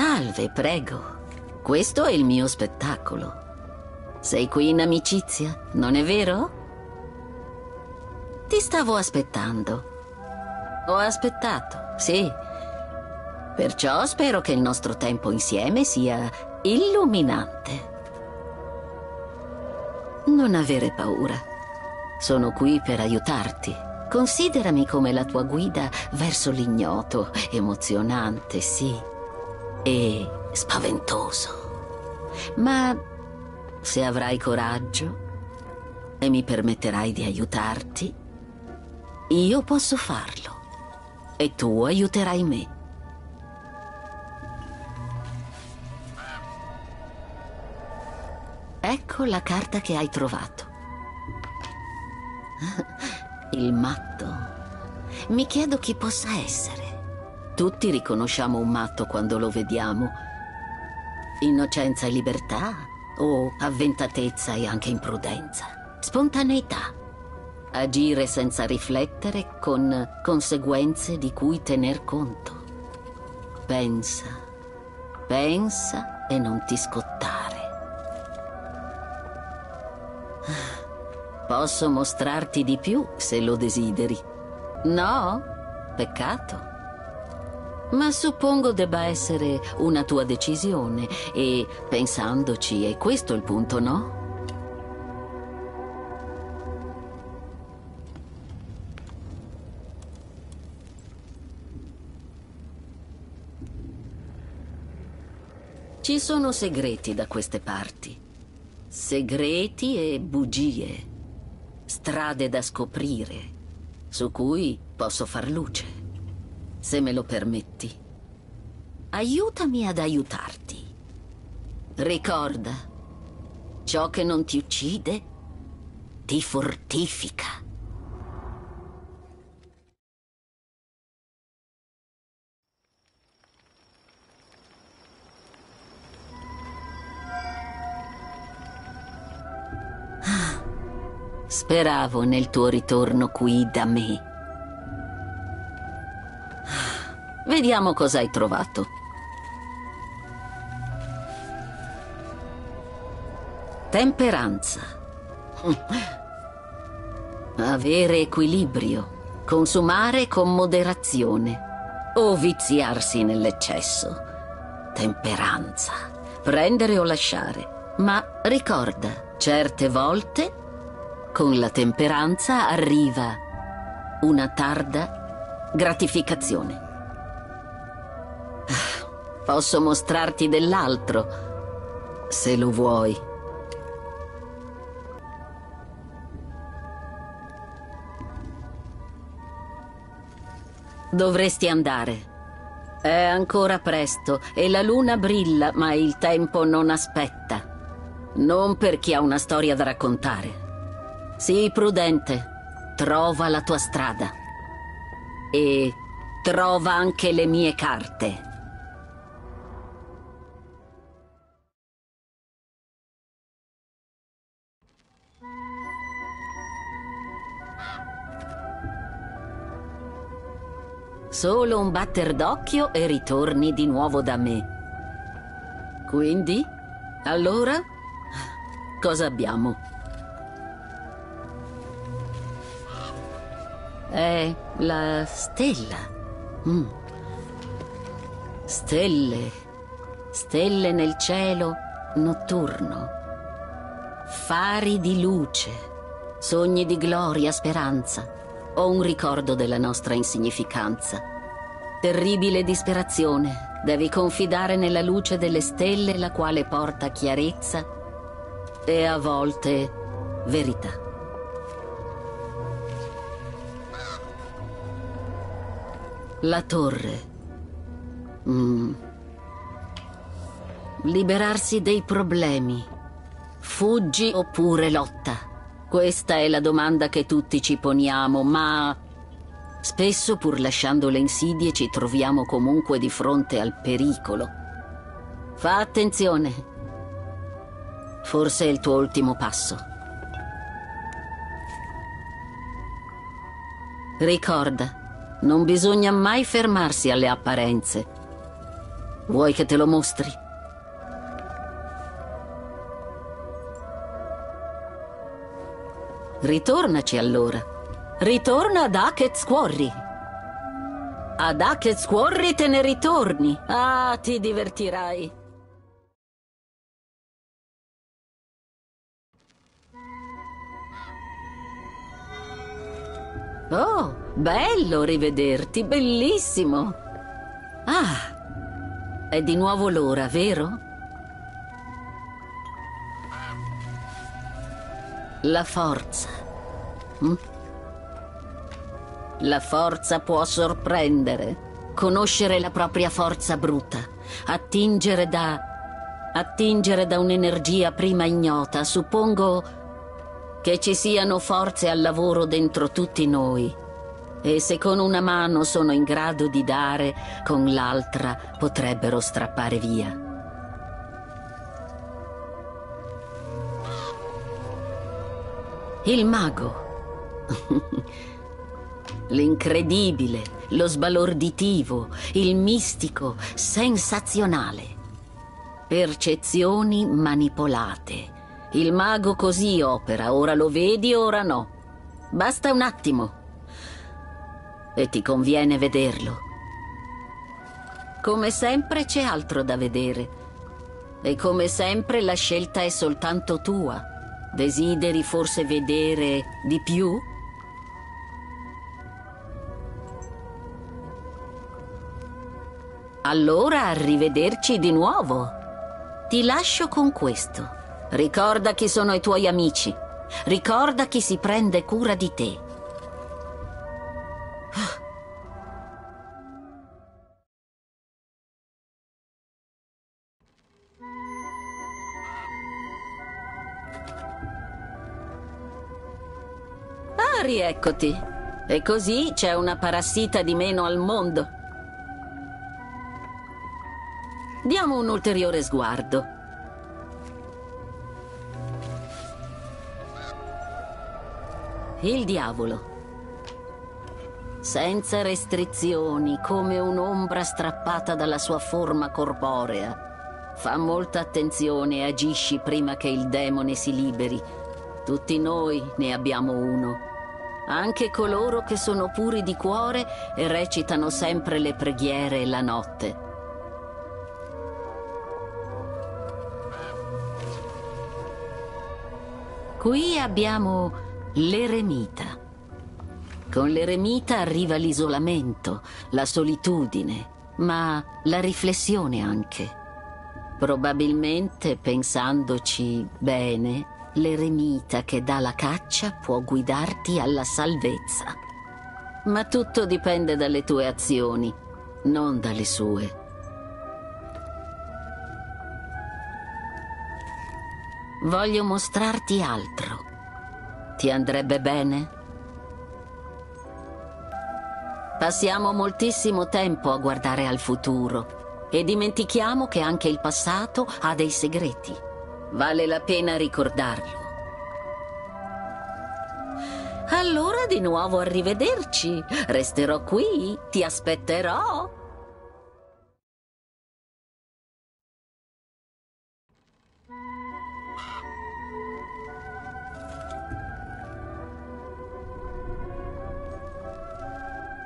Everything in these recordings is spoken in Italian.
Salve, prego. Questo è il mio spettacolo. Sei qui in amicizia, non è vero? Ti stavo aspettando. Ho aspettato, sì. Perciò spero che il nostro tempo insieme sia illuminante. Non avere paura. Sono qui per aiutarti. Considerami come la tua guida verso l'ignoto, emozionante, sì, e spaventoso. Ma se avrai coraggio e mi permetterai di aiutarti, io posso farlo e tu aiuterai me. Ecco la carta che hai trovato. Il matto. Mi chiedo chi possa essere. Tutti riconosciamo un matto quando lo vediamo. Innocenza e libertà, o avventatezza e anche imprudenza. Spontaneità. Agire senza riflettere con conseguenze di cui tener conto. Pensa, pensa e non ti scottare. Posso mostrarti di più se lo desideri. No? Peccato. Ma suppongo debba essere una tua decisione e pensandoci è questo il punto, no? Ci sono segreti da queste parti. Segreti e bugie. Strade da scoprire, su cui posso far luce, se me lo permetti. Aiutami ad aiutarti. Ricorda, ciò che non ti uccide ti fortifica. Speravo nel tuo ritorno qui da me. Vediamo cosa hai trovato. Temperanza. Avere equilibrio. Consumare con moderazione. O viziarsi nell'eccesso. Temperanza. Prendere o lasciare. Ma ricorda, certe volte con la temperanza arriva una tarda gratificazione. Posso mostrarti dell'altro, se lo vuoi. Dovresti andare. È ancora presto e la luna brilla, ma il tempo non aspetta. Non per chi ha una storia da raccontare. Sii prudente. Trova la tua strada. E trova anche le mie carte. Solo un batter d'occhio e ritorni di nuovo da me. Quindi, allora, cosa abbiamo? È la stella. Mm. Stelle. Stelle nel cielo notturno. Fari di luce. Sogni di gloria, speranza o un ricordo della nostra insignificanza. Terribile disperazione. Devi confidare nella luce delle stelle, la quale porta chiarezza e a volte verità. La torre. Mm. Liberarsi dei problemi. Fuggi oppure lotta. Questa è la domanda che tutti ci poniamo, ma spesso pur lasciando le insidie ci troviamo comunque di fronte al pericolo. Fa attenzione. Forse è il tuo ultimo passo. Ricorda, non bisogna mai fermarsi alle apparenze. Vuoi che te lo mostri? Ritornaci allora. Ritorna ad Hackett Quarry. Ad Hackett Quarry te ne ritorni. Ah, ti divertirai. Oh, bello rivederti, bellissimo. Ah, è di nuovo l'ora, vero? La forza. Hm? La forza può sorprendere. Conoscere la propria forza bruta. Attingere da... Attingere da un'energia prima ignota. Suppongo che ci siano forze al lavoro dentro tutti noi. E se con una mano sono in grado di dare, con l'altra potrebbero strappare via. Il mago. L'incredibile, lo sbalorditivo, il mistico, sensazionale. Percezioni manipolate. Il mago così opera, ora lo vedi, ora no. Basta un attimo. E ti conviene vederlo. Come sempre c'è altro da vedere. E come sempre la scelta è soltanto tua. Desideri forse vedere di più? Allora arrivederci di nuovo. Ti lascio con questo. Ricorda chi sono i tuoi amici. Ricorda chi si prende cura di te. Rieccoti. E così c'è una parassita di meno al mondo. Diamo un ulteriore sguardo. Il diavolo. Senza restrizioni, come un'ombra strappata dalla sua forma corporea. Fa molta attenzione e agisci prima che il demone si liberi. Tutti noi ne abbiamo uno. Anche coloro che sono puri di cuore e recitano sempre le preghiere la notte. Qui abbiamo L'eremita. Con l'eremita arriva l'isolamento, la solitudine, ma la riflessione anche. Probabilmente, pensandoci bene, l'eremita che dà la caccia può guidarti alla salvezza. Ma tutto dipende dalle tue azioni, non dalle sue. Voglio mostrarti altro. Ti andrebbe bene? Passiamo moltissimo tempo a guardare al futuro e dimentichiamo che anche il passato ha dei segreti. Vale la pena ricordarlo. Allora di nuovo arrivederci. Resterò qui, ti aspetterò.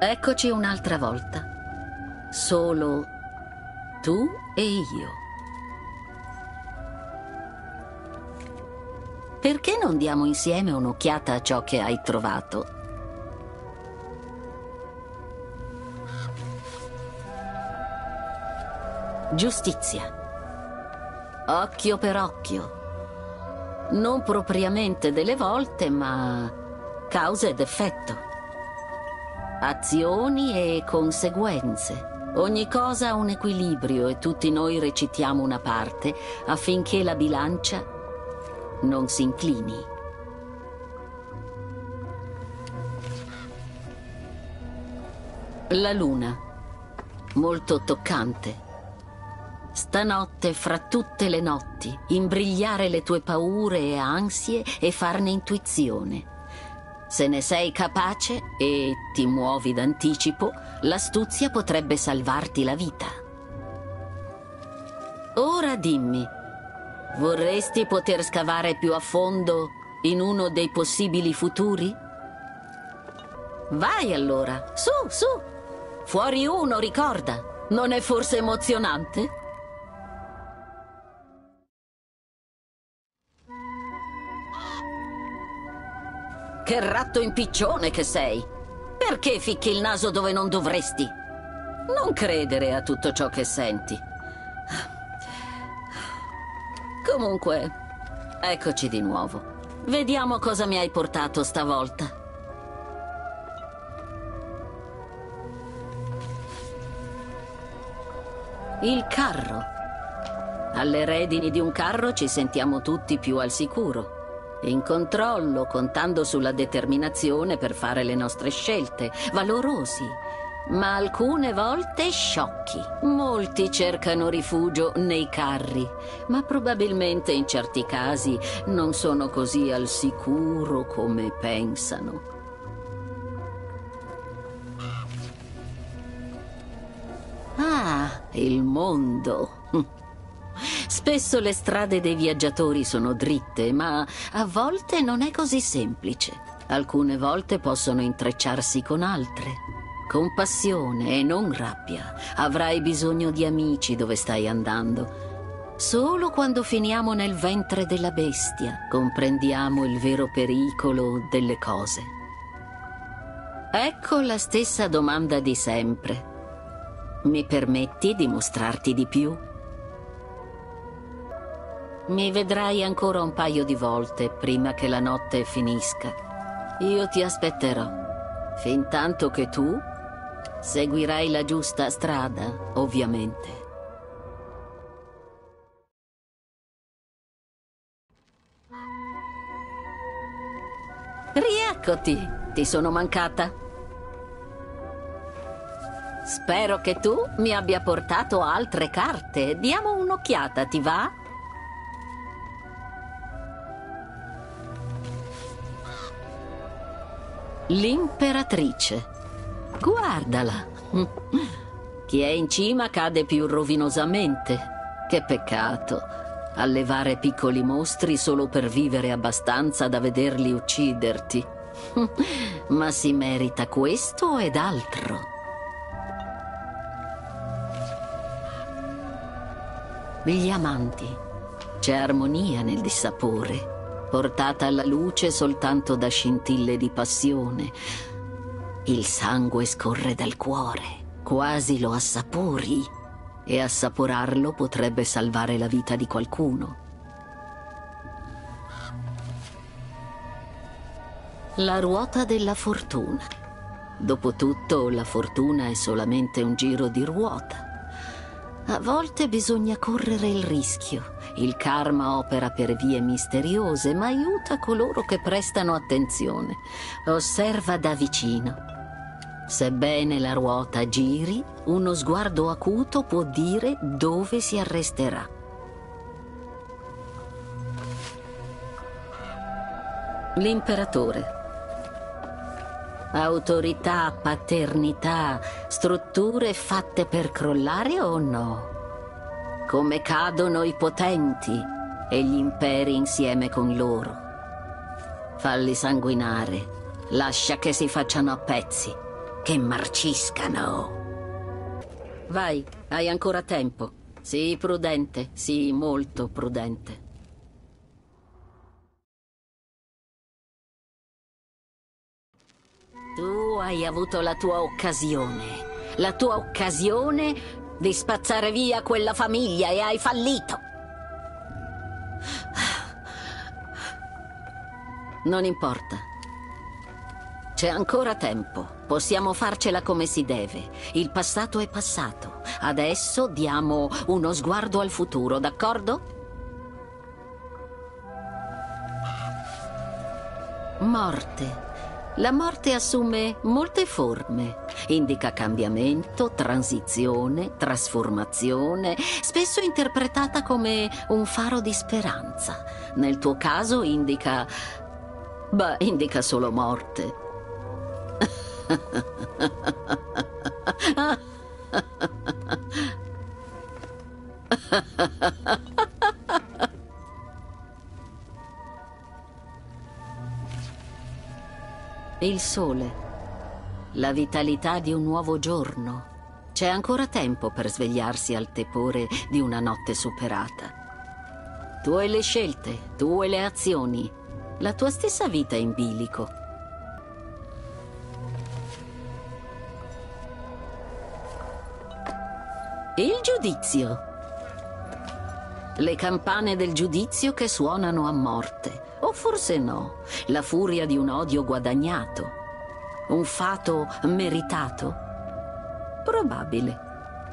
Eccoci un'altra volta. Solo tu e io. Perché non diamo insieme un'occhiata a ciò che hai trovato? Giustizia. Occhio per occhio. Non propriamente delle volte, ma causa ed effetto azioni e conseguenze. Ogni cosa ha un equilibrio e tutti noi recitiamo una parte affinché la bilancia non si inclini. La luna, molto toccante. Stanotte, fra tutte le notti, imbrigliare le tue paure e ansie e farne intuizione. Se ne sei capace e ti muovi d'anticipo, l'astuzia potrebbe salvarti la vita. Ora dimmi, vorresti poter scavare più a fondo in uno dei possibili futuri? Vai allora, su, su. Fuori uno, ricorda. Non è forse emozionante? Che ratto impiccione che sei! Perché ficchi il naso dove non dovresti? Non credere a tutto ciò che senti. Comunque, eccoci di nuovo. Vediamo cosa mi hai portato stavolta. Il carro. Alle redini di un carro ci sentiamo tutti più al sicuro. In controllo, contando sulla determinazione per fare le nostre scelte. Valorosi, ma alcune volte sciocchi. Molti cercano rifugio nei carri, ma probabilmente in certi casi non sono così al sicuro come pensano. Ah, il mondo. Spesso le strade dei viaggiatori sono dritte, ma a volte non è così semplice. Alcune volte possono intrecciarsi con altre. Compassione e non rabbia. Avrai bisogno di amici dove stai andando. Solo quando finiamo nel ventre della bestia comprendiamo il vero pericolo delle cose. Ecco la stessa domanda di sempre. Mi permetti di mostrarti di più? Mi vedrai ancora un paio di volte prima che la notte finisca. Io ti aspetterò, fin tanto che tu seguirai la giusta strada, ovviamente. Rieccoti! Ti sono mancata? Spero che tu mi abbia portato altre carte. Diamo un'occhiata, ti va? L'imperatrice. Guardala. Chi è in cima cade più rovinosamente. Che peccato. Allevare piccoli mostri solo per vivere abbastanza da vederli ucciderti. Ma si merita questo ed altro. Gli amanti. C'è armonia nel dissapore, portata alla luce soltanto da scintille di passione. Il sangue scorre dal cuore, quasi lo assapori, e assaporarlo potrebbe salvare la vita di qualcuno. La ruota della fortuna. Dopotutto, la fortuna è solamente un giro di ruota. A volte bisogna correre il rischio. Il karma opera per vie misteriose, ma aiuta coloro che prestano attenzione. Osserva da vicino. Sebbene la ruota giri, uno sguardo acuto può dire dove si arresterà. L'imperatore Autorità, paternità, strutture fatte per crollare o no? Come cadono i potenti e gli imperi insieme con loro. Falli sanguinare, lascia che si facciano a pezzi, che marciscano. Vai, hai ancora tempo. Sii prudente, sii molto prudente. Tu hai avuto la tua occasione. La tua occasione di spazzare via quella famiglia e hai fallito. Non importa. C'è ancora tempo. Possiamo farcela come si deve. Il passato è passato. Adesso diamo uno sguardo al futuro, d'accordo? Morte. La morte assume molte forme. Indica cambiamento, transizione, trasformazione, spesso interpretata come un faro di speranza. Nel tuo caso indica... Beh, indica solo morte. Il sole, la vitalità di un nuovo giorno. C'è ancora tempo per svegliarsi al tepore di una notte superata. Tu hai le scelte, tu hai le azioni, la tua stessa vita in bilico. Giudizio. Le campane del giudizio che suonano a morte. O forse no, la furia di un odio guadagnato. Un fato meritato. Probabile.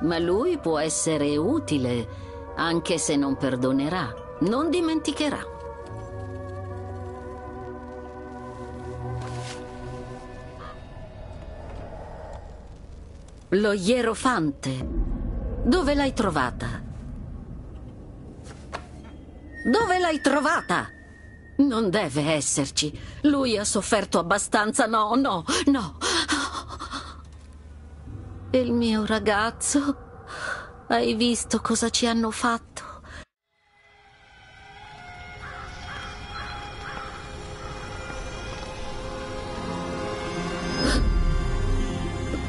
Ma lui può essere utile, anche se non perdonerà, non dimenticherà. Lo Ierofante. Dove l'hai trovata? Dove l'hai trovata? Non deve esserci. Lui ha sofferto abbastanza. No, no, no. Il mio ragazzo. Hai visto cosa ci hanno fatto?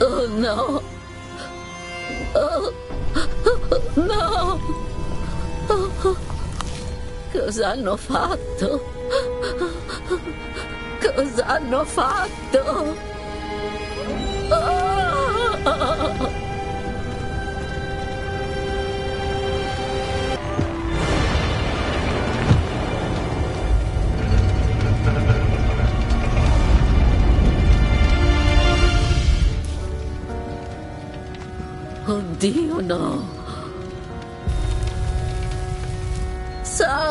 Oh no. Oh. No! Cosa hanno fatto? Cosa hanno fatto? Oh! Oddio no.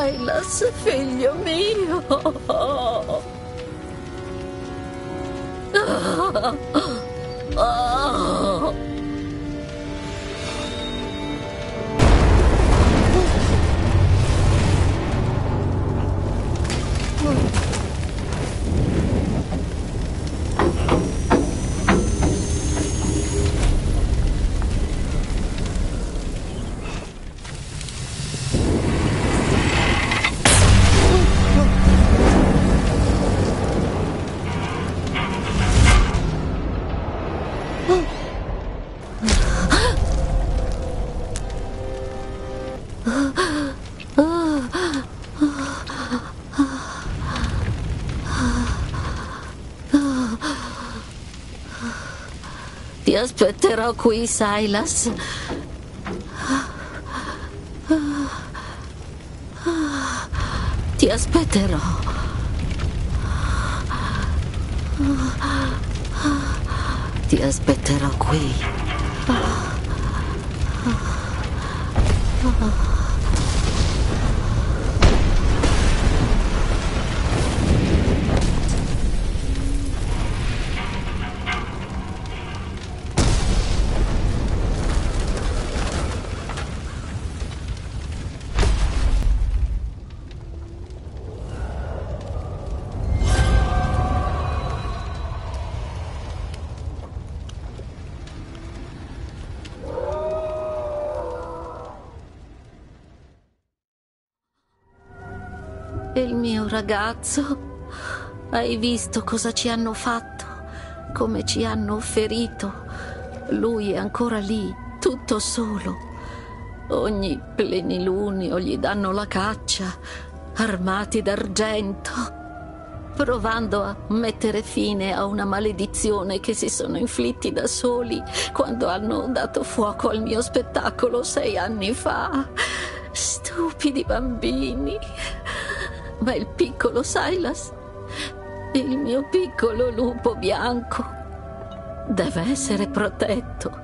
Silas, figlio mio. Ah. Aspetterò qui, Silas. Ti aspetterò. Ti aspetterò qui. Il mio ragazzo. Hai visto cosa ci hanno fatto? Come ci hanno ferito? Lui è ancora lì, tutto solo. Ogni plenilunio gli danno la caccia, armati d'argento, provando a mettere fine a una maledizione che si sono inflitti da soli quando hanno dato fuoco al mio spettacolo sei anni fa. Stupidi bambini. Ma il piccolo Silas, il mio piccolo lupo bianco, deve essere protetto.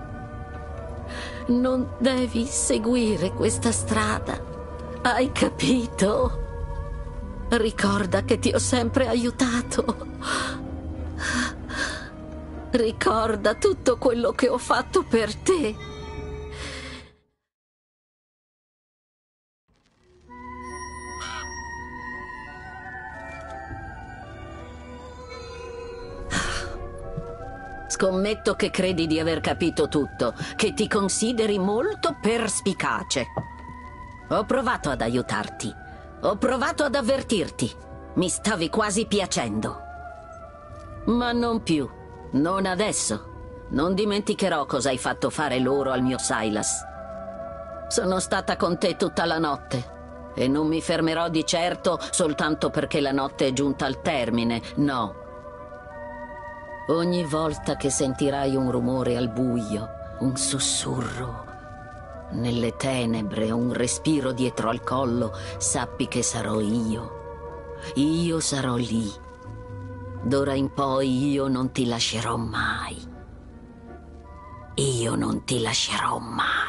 Non devi seguire questa strada. Hai capito? Ricorda che ti ho sempre aiutato. Ricorda tutto quello che ho fatto per te. Scommetto che credi di aver capito tutto, che ti consideri molto perspicace. Ho provato ad aiutarti. Ho provato ad avvertirti. Mi stavi quasi piacendo. Ma non più. Non adesso. Non dimenticherò cosa hai fatto fare loro al mio Silas. Sono stata con te tutta la notte. E non mi fermerò di certo soltanto perché la notte è giunta al termine. No. Ogni volta che sentirai un rumore al buio, un sussurro, nelle tenebre, un respiro dietro al collo, sappi che sarò io. Io sarò lì. D'ora in poi io non ti lascerò mai. Io non ti lascerò mai.